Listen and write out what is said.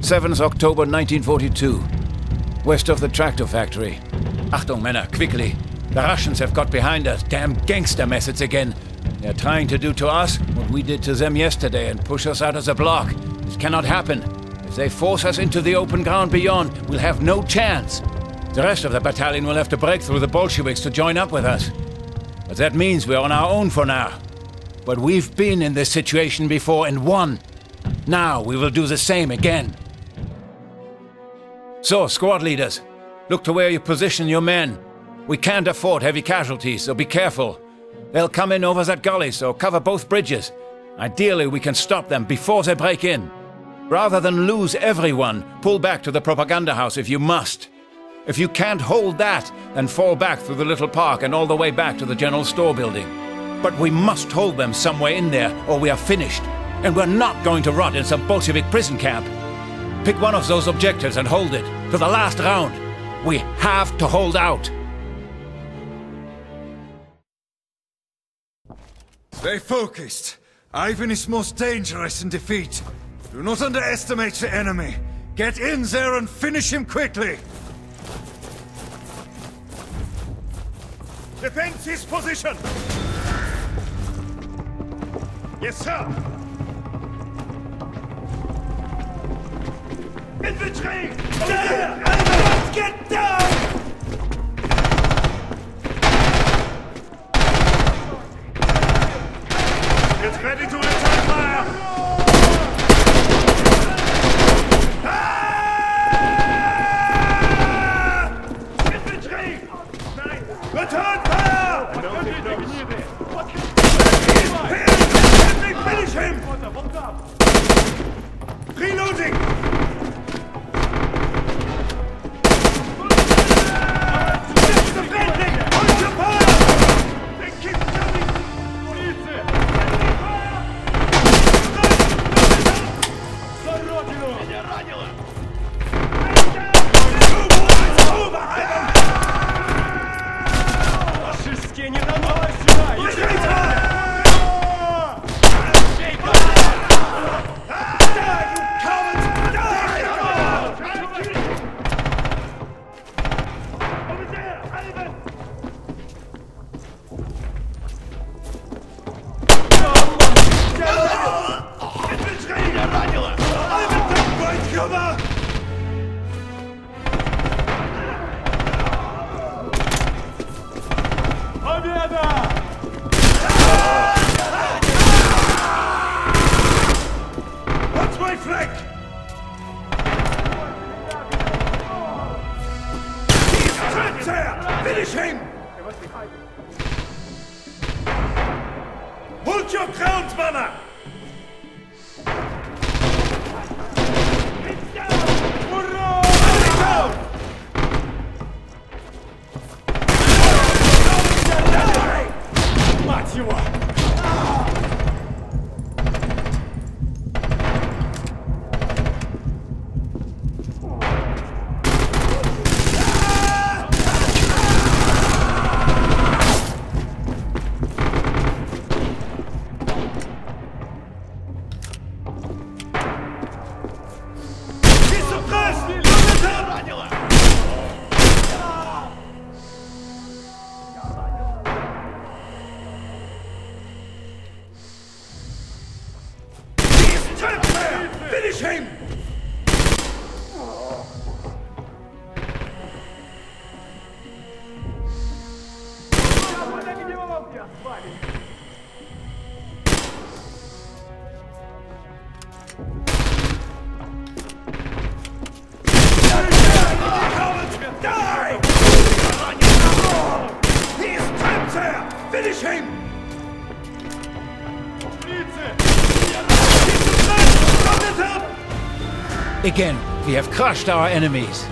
7th October 1942. West of the tractor factory. Achtung, Männer, quickly. The Russians have got behind us. Damn gangster methods again. They're trying to do to us what we did to them yesterday and push us out as a block. This cannot happen. If they force us into the open ground beyond, we'll have no chance. The rest of the battalion will have to break through the Bolsheviks to join up with us. But that means we're on our own for now. But we've been in this situation before and won. Now we will do the same again. So, squad leaders, look to where you position your men. We can't afford heavy casualties, so be careful. They'll come in over that gully, so cover both bridges. Ideally, we can stop them before they break in. Rather than lose everyone, pull back to the propaganda house if you must. If you can't hold that, then fall back through the little park and all the way back to the general store building. But we must hold them somewhere in there, or we are finished. And we're not going to rot in some Bolshevik prison camp. Pick one of those objectives and hold it to the last round. We have to hold out. Stay focused. Ivan is most dangerous in defeat. Do not underestimate the enemy. Get in there and finish him quickly. Defend his position! Yes, sir! Infantry! There! Get down! Get ready to return fire! Ah! Return Cover! What's flank? He's trapped there! Finish him! Hold your ground, Manner! Finish him! Again, we have crushed our enemies.